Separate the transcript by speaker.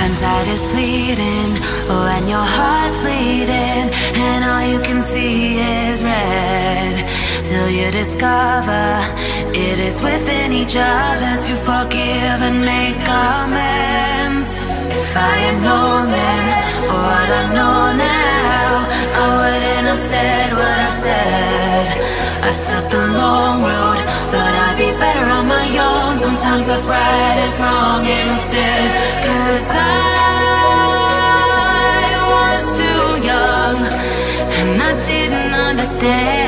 Speaker 1: Hindsight is fleeting when your heart's bleeding and all you can see is red. Till you discover it is within each other to forgive and make amends. If I had known then what I know now, I wouldn't have said what I said. I took the long road, Sometimes what's right is wrong instead. Cause I was too young and I didn't understand